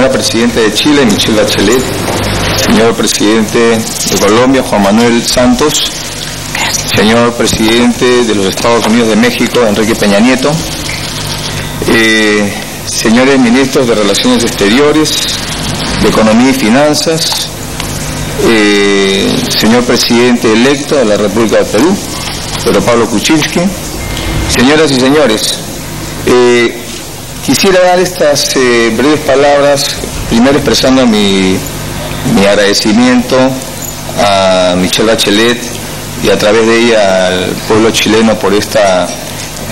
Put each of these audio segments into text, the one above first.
señora Presidenta de Chile, Michelle Bachelet, señor Presidente de Colombia, Juan Manuel Santos, señor Presidente de los Estados Unidos de México, Enrique Peña Nieto, eh, señores Ministros de Relaciones Exteriores, de Economía y Finanzas, eh, señor Presidente electo de la República de Perú, Pedro Pablo Kuczynski, señoras y señores, eh, quisiera dar estas breves palabras, primero expresando mi, mi agradecimiento a Michelle Bachelet y a través de ella al pueblo chileno por esta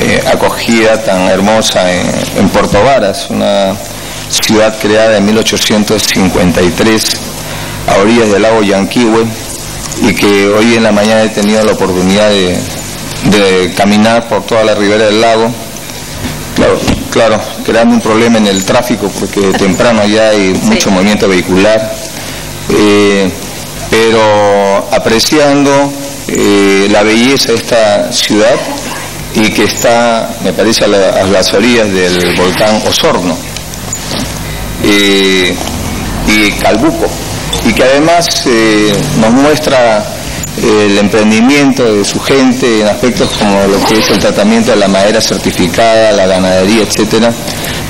eh, acogida tan hermosa en, Puerto Varas, una ciudad creada en 1853 a orillas del lago Yanquihue y que hoy en la mañana he tenido la oportunidad de, caminar por toda la ribera del lago. Claro, claro, creando un problema en el tráfico porque temprano ya hay mucho movimiento vehicular, eh, pero apreciando eh, la belleza de esta ciudad y que está, me parece, a, las orillas del volcán Osorno eh, y Calbuco, y que además nos muestra el emprendimiento de su gente en aspectos como lo que es el tratamiento de la madera certificada, la ganadería, etcétera,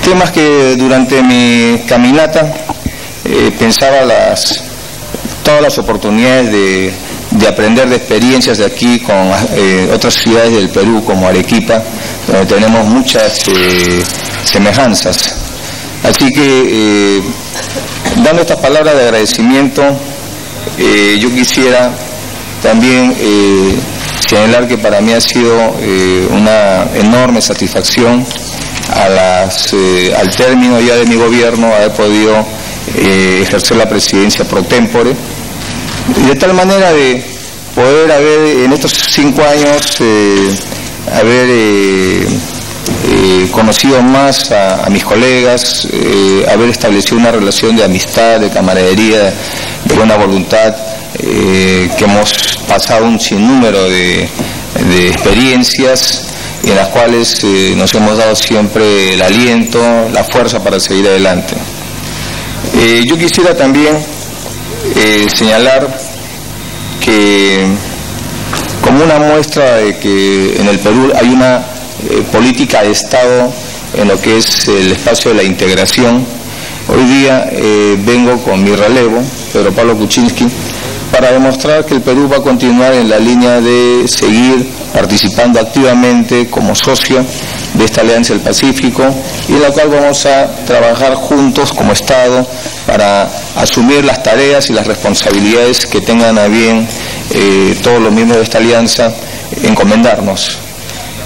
temas que durante mi caminata pensaba las todas las oportunidades de de aprender de experiencias de aquí con eh, otras ciudades del Perú como Arequipa, donde tenemos muchas eh, semejanzas. Así que, eh, dando estas palabras de agradecimiento, yo quisiera también señalar que para mí ha sido una enorme satisfacción las, al término ya de mi gobierno haber podido ejercer la presidencia pro tempore. De tal manera de poder haber en estos cinco años eh, haber eh, eh, conocido más a, mis colegas, haber establecido una relación de amistad, de camaradería, de buena voluntad, que hemos pasado un sinnúmero de, de experiencias en las cuales nos hemos dado siempre el aliento, la fuerza para seguir adelante. yo quisiera también señalar que como una muestra de que en el Perú hay una eh, política de Estado en lo que es el espacio de la integración, hoy día eh, vengo con mi relevo, Pedro Pablo Kuczynski, para demostrar que el Perú va a continuar en la línea de seguir participando activamente como socio de esta Alianza del Pacífico y en la cual vamos a trabajar juntos como Estado para asumir las tareas y las responsabilidades que tengan a bien eh, todos los miembros de esta alianza encomendarnos.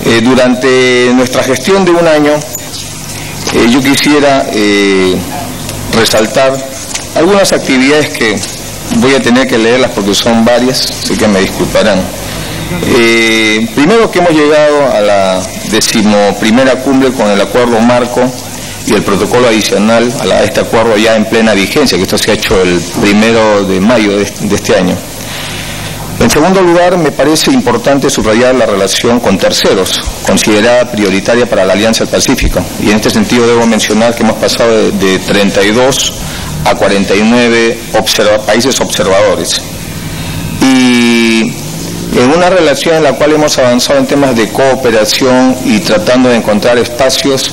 Eh, durante nuestra gestión de un año, eh, yo quisiera resaltar algunas actividades que voy a tener que leerlas porque son varias, así que me disculparán. Eh, primero que hemos llegado a la decimoprimera cumbre con el acuerdo marco y el protocolo adicional a, este acuerdo ya en plena vigencia, que esto se ha hecho el primero de mayo de, este año. En segundo lugar, me parece importante subrayar la relación con terceros, considerada prioritaria para la Alianza del Pacífico. Y en este sentido debo mencionar que hemos pasado de, de 32 a 49 países observadores. Y en una relación en la cual hemos avanzado en temas de cooperación y tratando de encontrar espacios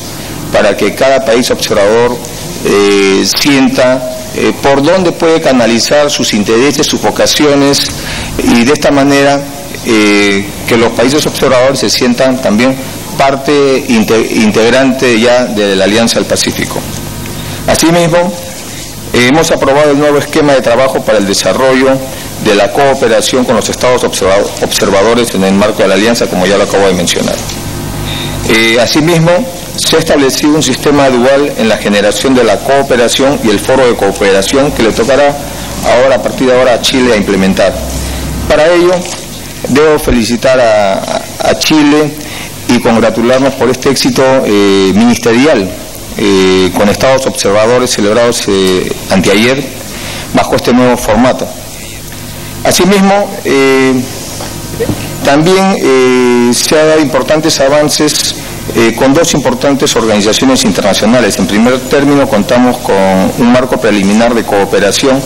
para que cada país observador eh, sienta eh, por dónde puede canalizar sus intereses, sus vocaciones y de esta manera eh, que los países observadores se sientan también parte integrante ya de la Alianza del Pacífico. Asimismo, hemos aprobado el nuevo esquema de trabajo para el desarrollo de la cooperación con los estados observadores en el marco de la alianza, como ya lo acabo de mencionar. Eh, asimismo, se ha establecido un sistema dual en la generación de la cooperación y el foro de cooperación que le tocará ahora, a partir de ahora, a Chile a implementar. Para ello, debo felicitar a, Chile y congratularnos por este éxito eh, ministerial eh, con estados observadores celebrados anteayer bajo este nuevo formato. Asimismo, eh, también eh, se han dado importantes avances eh, con dos importantes organizaciones internacionales. En primer término, contamos con un marco preliminar de cooperación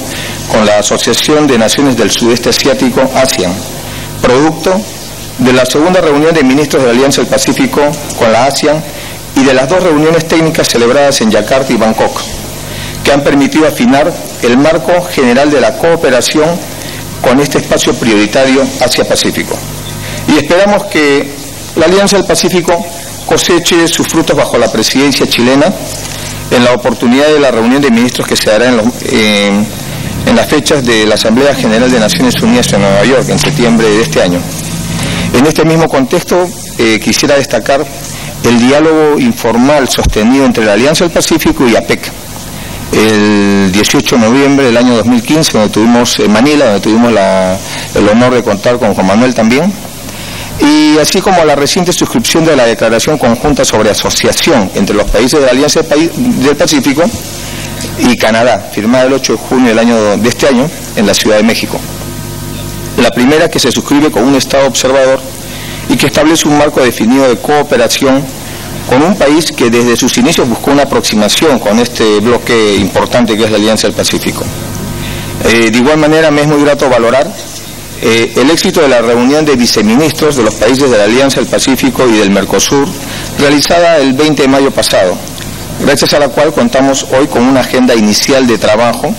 con la Asociación de Naciones del Sudeste Asiático, ASEAN, producto de la segunda reunión de ministros de la Alianza del Pacífico con la ASEAN y de las dos reuniones técnicas celebradas en Yakarta y Bangkok, que han permitido afinar el marco general de la cooperación con este espacio prioritario Asia-Pacífico. Y esperamos que la Alianza del Pacífico coseche sus frutos bajo la presidencia chilena en la oportunidad de la reunión de ministros que se dará en, en las fechas de la Asamblea General de Naciones Unidas en Nueva York en septiembre de este año. En este mismo contexto eh, quisiera destacar el diálogo informal sostenido entre la Alianza del Pacífico y APEC el 18 de noviembre del año 2015, donde tuvimos en Manila, donde tuvimos el honor de contar con Juan Manuel también, y así como la reciente suscripción de la Declaración Conjunta sobre Asociación entre los países de la Alianza del Pacífico y Canadá, firmada el 8 de junio del año, de este año en la Ciudad de México. La primera que se suscribe con un Estado observador y que establece un marco definido de cooperación con un país que desde sus inicios buscó una aproximación con este bloque importante que es la Alianza del Pacífico. Eh, de igual manera me es muy grato valorar eh, el éxito de la reunión de viceministros de los países de la Alianza del Pacífico y del Mercosur, realizada el 20 de mayo pasado, gracias a la cual contamos hoy con una agenda inicial de trabajo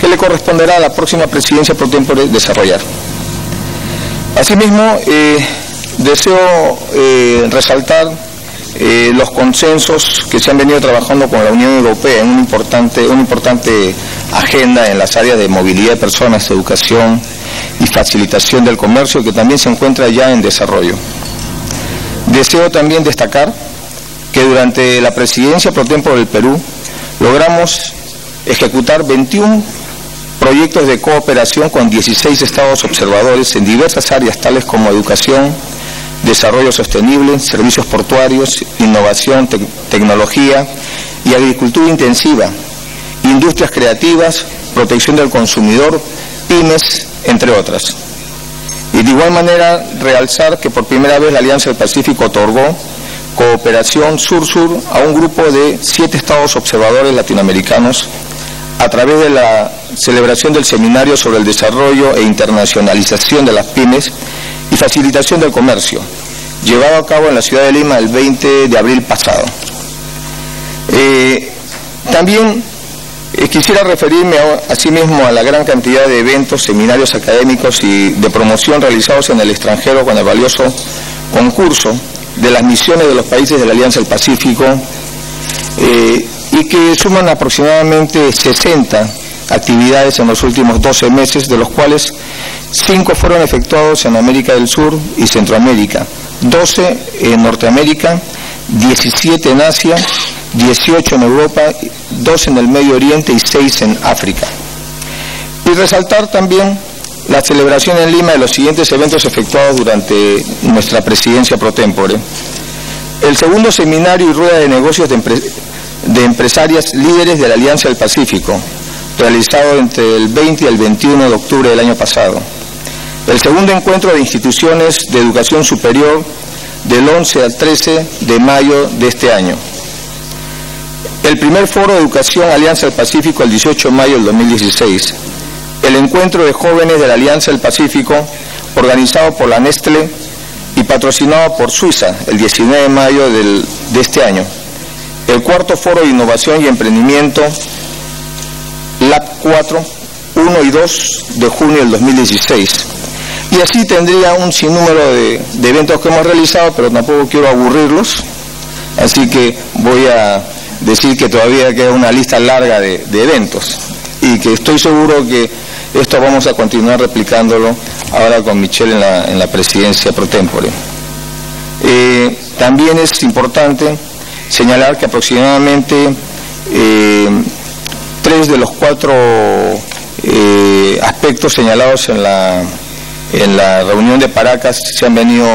que le corresponderá a la próxima presidencia por tiempo de desarrollar. Asimismo, eh, deseo eh, resaltar los consensos que se han venido trabajando con la Unión Europea en una importante, una importante agenda en las áreas de movilidad de personas, educación, y facilitación del comercio que también se encuentra ya en desarrollo. Deseo también destacar que durante la presidencia por tiempo del Perú logramos ejecutar 21 proyectos de cooperación con 16 estados observadores en diversas áreas tales como educación, desarrollo sostenible, servicios portuarios, innovación, tecnología y agricultura intensiva, industrias creativas, protección del consumidor, pymes, entre otras. Y de igual manera, realzar que por primera vez la Alianza del Pacífico otorgó cooperación sur-sur a un grupo de siete estados observadores latinoamericanos a través de la celebración del Seminario sobre el Desarrollo e Internacionalización de las Pymes Facilitación del Comercio, llevado a cabo en la ciudad de Lima el 20 de abril pasado. Eh, también eh, quisiera referirme asimismo a la gran cantidad de eventos, seminarios académicos y de promoción realizados en el extranjero con el valioso concurso de las misiones de los países de la Alianza del Pacífico eh, y que suman aproximadamente 60 actividades en los últimos 12 meses, de los cuales 5 fueron efectuados en América del Sur y Centroamérica, 12 en Norteamérica, 17 en Asia 18 en Europa, 2 en el Medio Oriente y 6 en África. Y resaltar también la celebración en Lima de los siguientes eventos efectuados durante nuestra presidencia pro tempore. El segundo seminario y rueda de negocios de, empresarias líderes de la Alianza del Pacífico, realizado entre el 20 y el 21 de octubre del año pasado. El segundo encuentro de instituciones de educación superior del 11 al 13 de mayo de este año. El primer foro de educación Alianza del Pacífico el 18 de mayo del 2016, el encuentro de jóvenes de la Alianza del Pacífico organizado por la Nestlé y patrocinado por Suiza el 19 de mayo de este año, el cuarto foro de innovación y emprendimiento LAB 4, 1 y 2 de junio del 2016. Y así tendría un sinnúmero de, de eventos que hemos realizado, pero tampoco quiero aburrirlos, así que voy a decir que todavía queda una lista larga de, eventos y que estoy seguro que esto vamos a continuar replicándolo ahora con Michelle en la, presidencia pro tempore. Eh, también es importante señalar que aproximadamente eh, tres de los cuatro eh, aspectos señalados en la, en la reunión de Paracas se han venido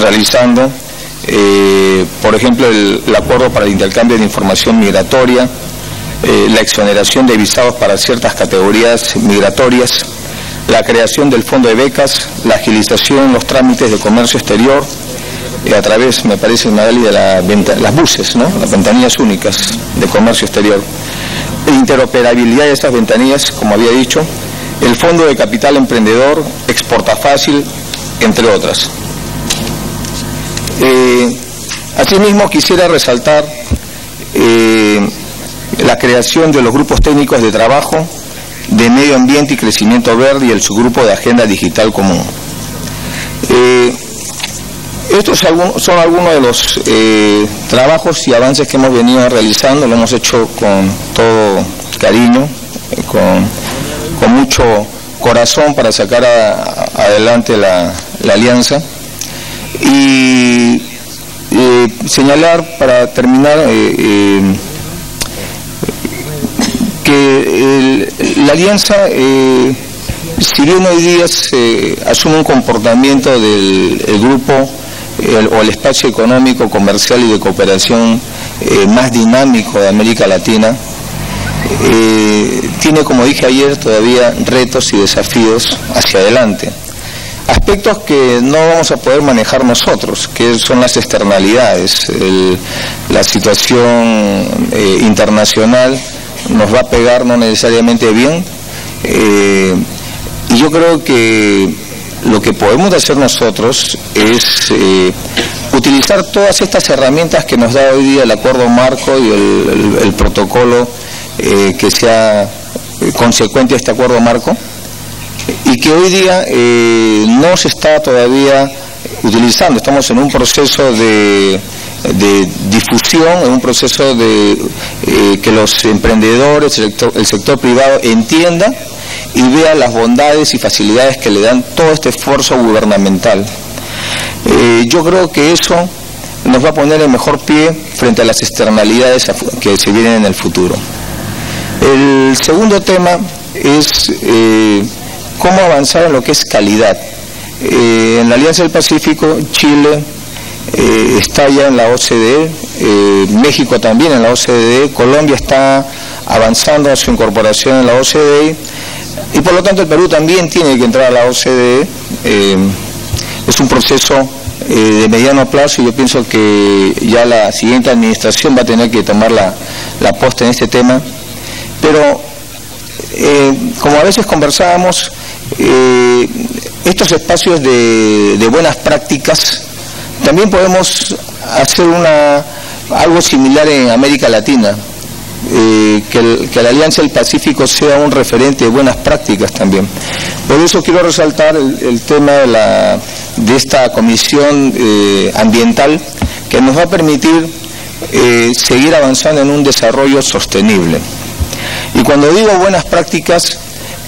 realizando eh, por ejemplo, el, acuerdo para el intercambio de información migratoria, eh, la exoneración de visados para ciertas categorías migratorias, la creación del fondo de becas, la agilización los trámites de comercio exterior, eh, a través, me parece, Magali, de la las buses, ¿no? las ventanillas únicas de comercio exterior. Interoperabilidad de estas ventanillas, como había dicho, el Fondo de Capital Emprendedor, Exporta Fácil, entre otras. Eh, asimismo, quisiera resaltar eh, la creación de los grupos técnicos de trabajo de medio ambiente y crecimiento verde y el subgrupo de agenda digital común. Eh, estos son algunos de los trabajos y avances que hemos venido realizando, lo hemos hecho con todo cariño, con mucho corazón para sacar adelante la, alianza. Y señalar para terminar eh, eh, que la alianza, eh, si bien hoy día se asume un comportamiento del grupo o el espacio económico, comercial y de cooperación más dinámico de América Latina, eh, tiene, como dije ayer, todavía retos y desafíos hacia adelante. Aspectos que no vamos a poder manejar nosotros, que son las externalidades. la situación eh, internacional nos va a pegar no necesariamente bien. Eh, y yo creo que lo que podemos hacer nosotros es utilizar todas estas herramientas que nos da hoy día el acuerdo marco y el protocolo eh, que sea eh, consecuente a este acuerdo marco y que hoy día eh, no se está todavía utilizando. Estamos en un proceso de, difusión, en un proceso de que los emprendedores, el sector, el sector privado entienda y vea las bondades y facilidades que le dan todo este esfuerzo gubernamental. yo creo que eso nos va a poner en mejor pie frente a las externalidades que se vienen en el futuro. El segundo tema es eh, cómo avanzar en lo que es calidad. Eh, en la Alianza del Pacífico, Chile eh, está ya en la OCDE, México también en la OCDE, Colombia está avanzando a su incorporación en la OCDE y por lo tanto el Perú también tiene que entrar a la OCDE. es un proceso de mediano plazo y yo pienso que ya la siguiente administración va a tener que tomar la, la posta en este tema pero, eh, como a veces conversábamos, eh, estos espacios de, buenas prácticas, también podemos hacer una, algo similar en América Latina, eh, que, la Alianza del Pacífico sea un referente de buenas prácticas también. Por eso quiero resaltar el, tema de, esta comisión ambiental que nos va a permitir seguir avanzando en un desarrollo sostenible. Y cuando digo buenas prácticas,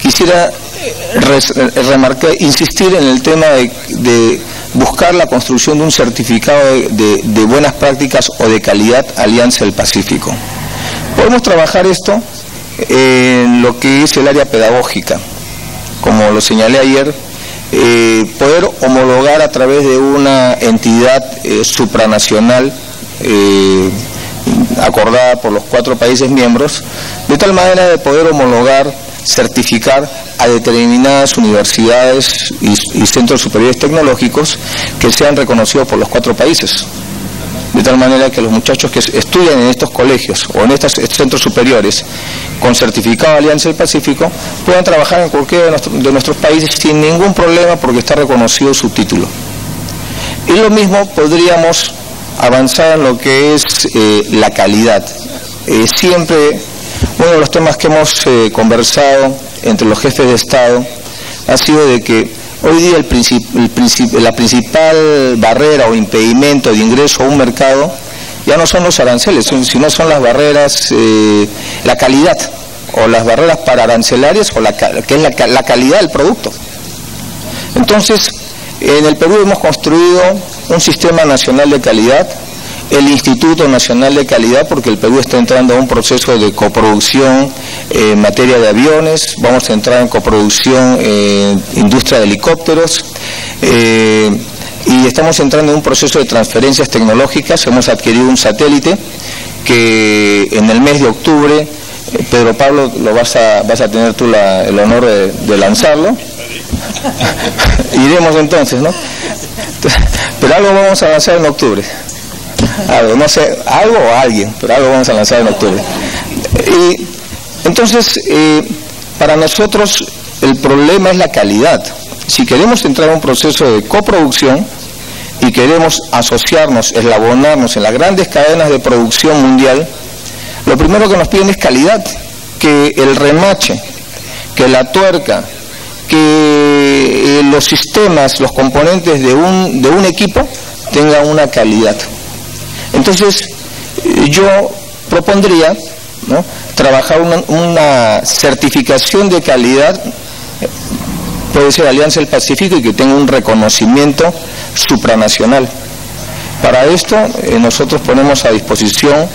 quisiera eh, remarcar, insistir en el tema de, buscar la construcción de un certificado de, buenas prácticas o de calidad Alianza del Pacífico. Podemos trabajar esto en lo que es el área pedagógica, como lo señalé ayer, eh, poder homologar a través de una entidad eh, supranacional acordada por los cuatro países miembros, de tal manera de poder homologar, certificar a determinadas universidades y, centros superiores tecnológicos que sean reconocidos por los cuatro países. De tal manera que los muchachos que estudian en estos colegios o en estos centros superiores con certificado de Alianza del Pacífico puedan trabajar en cualquiera de, nuestros países sin ningún problema porque está reconocido su título. Y lo mismo podríamos avanzar en lo que es eh, la calidad. Eh, siempre uno de los temas que hemos eh, conversado entre los jefes de Estado ha sido de que hoy día el la principal barrera o impedimento de ingreso a un mercado ya no son los aranceles, sino son las barreras, la calidad o las barreras para arancelarias o la, que es la, la calidad del producto. Entonces, en el Perú hemos construido un sistema nacional de calidad, el Instituto Nacional de Calidad, porque el Perú está entrando a un proceso de coproducción en materia de aviones, vamos a entrar en coproducción en industria de helicópteros. Eh, y estamos entrando en un proceso de transferencias tecnológicas, hemos adquirido un satélite que en el mes de octubre, eh, Pedro Pablo, lo vas a, vas a tener tú el honor de lanzarlo, Iremos entonces, ¿no? Pero algo vamos a lanzar en octubre. Algo, no sé, algo o alguien, pero algo vamos a lanzar en octubre. Y entonces, eh, para nosotros el problema es la calidad. Si queremos entrar a un proceso de coproducción y queremos asociarnos, eslabonarnos en las grandes cadenas de producción mundial, lo primero que nos piden es calidad, que el remache, que la tuerca, que eh, los sistemas, los componentes de un, de un equipo tengan una calidad. Entonces, yo propondría trabajar una, una, certificación de calidad, puede ser Alianza del Pacífico y que tenga un reconocimiento supranacional. Para esto eh, nosotros ponemos a disposición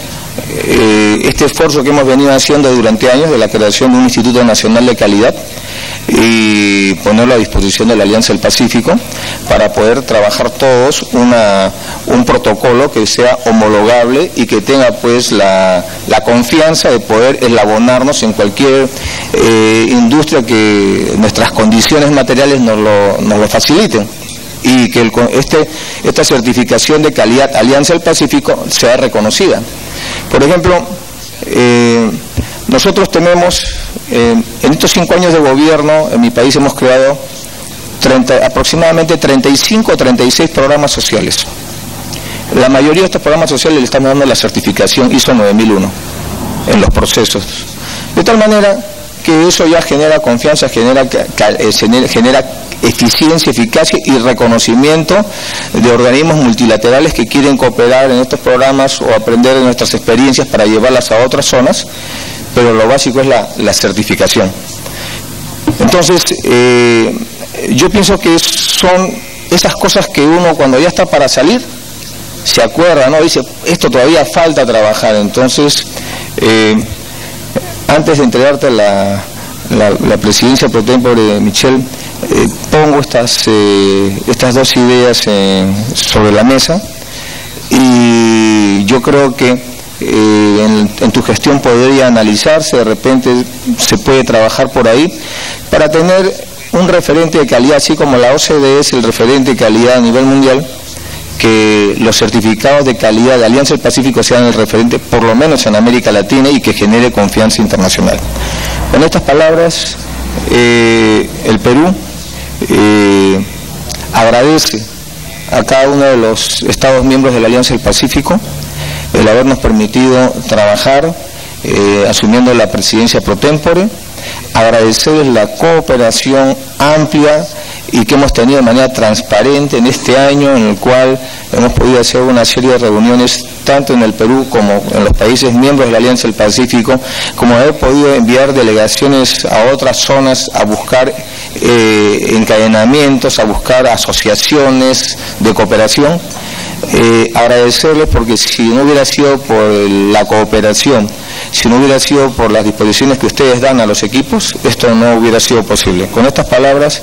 eh, este esfuerzo que hemos venido haciendo durante años de la creación de un Instituto Nacional de Calidad y ponerlo a disposición de la Alianza del Pacífico para poder trabajar todos una, un protocolo que sea homologable y que tenga pues la, confianza de poder elabonarnos en cualquier eh, industria que nuestras condiciones materiales nos lo, nos lo faciliten y que este, esta certificación de calidad Alianza del Pacífico sea reconocida. Por ejemplo, eh, nosotros tenemos, eh, en estos cinco años de gobierno, en mi país hemos creado aproximadamente 35 o 36 programas sociales. La mayoría de estos programas sociales le estamos dando la certificación ISO 9001 en los procesos. De tal manera que eso ya genera confianza, genera, eh, genera eficiencia, eficacia y reconocimiento de organismos multilaterales que quieren cooperar en estos programas o aprender de nuestras experiencias para llevarlas a otras zonas, pero lo básico es la, certificación. Entonces, eh, yo pienso que son esas cosas que uno cuando ya está para salir, se acuerda, ¿no? Dice, esto todavía falta trabajar. Entonces, eh, antes de entregarte la, la, presidencia pro tempore, Michelle, eh, pongo estas, eh, estas dos ideas sobre la mesa y yo creo que eh, en, tu gestión podría analizarse, de repente se puede trabajar por ahí para tener un referente de calidad, así como la OCDE es el referente de calidad a nivel mundial, que los certificados de calidad de Alianza del Pacífico sean el referente, por lo menos en América Latina, y que genere confianza internacional. Con estas palabras, el Perú eh, agradece a cada uno de los Estados miembros de la Alianza del Pacífico el habernos permitido trabajar eh, asumiendo la presidencia pro tempore, agradecerles la cooperación amplia y que hemos tenido de manera transparente en este año en el cual hemos podido hacer una serie de reuniones tanto en el Perú como en los países miembros de la Alianza del Pacífico, como haber podido enviar delegaciones a otras zonas a buscar eh, encadenamientos, a buscar asociaciones de cooperación. Eh, agradecerles porque si no hubiera sido por la cooperación, si no hubiera sido por las disposiciones que ustedes dan a los equipos, esto no hubiera sido posible. Con estas palabras,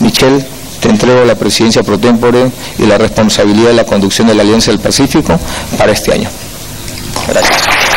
Michelle, te entrego la presidencia pro tempore y la responsabilidad de la conducción de la Alianza del Pacífico para este año. Gracias.